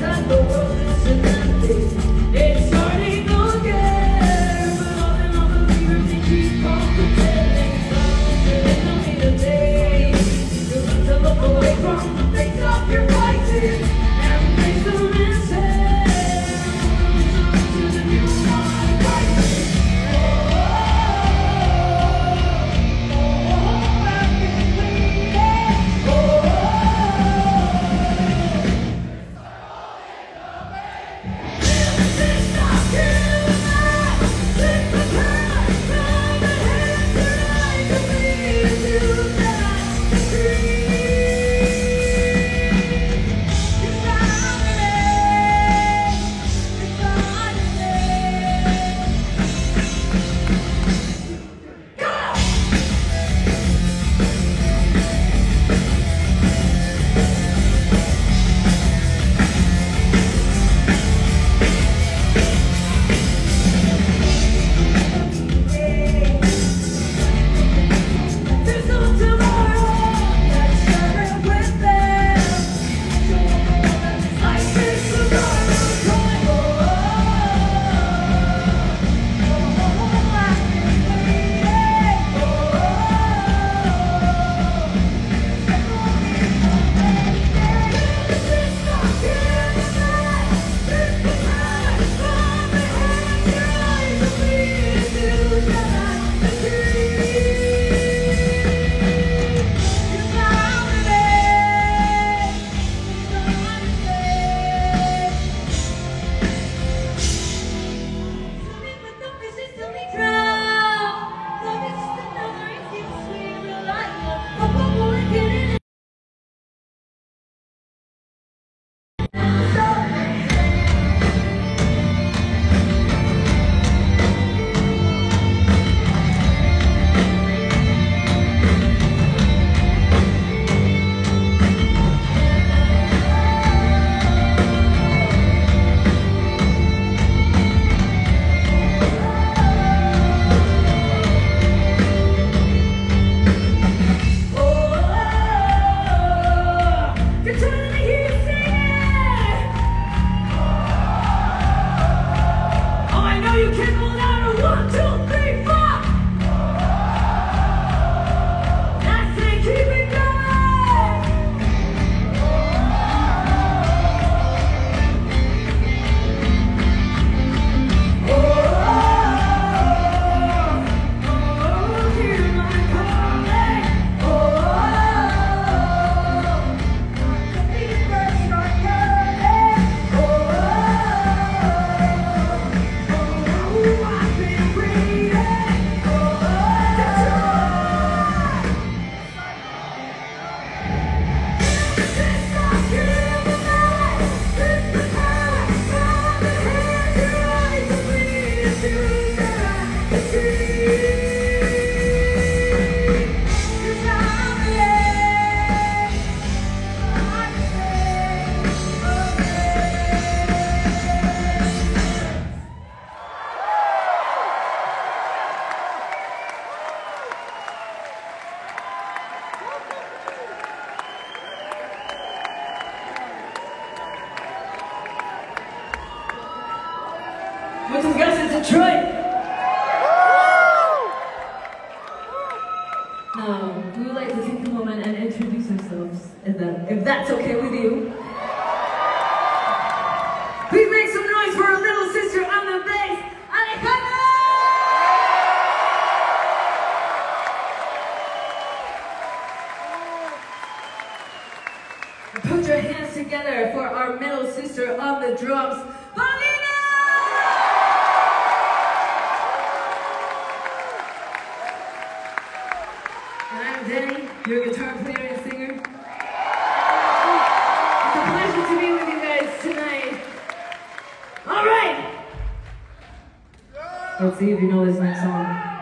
cantador. Muchas in Detroit! Now, we would like to take a moment and introduce ourselves, if, then, if that's okay with you. Please make some noise for our little sister on the bass, Put your hands together for our middle sister on the drums, Dany, your guitar player and singer. It's a pleasure to be with you guys tonight. All right. Let's see if you know this next song.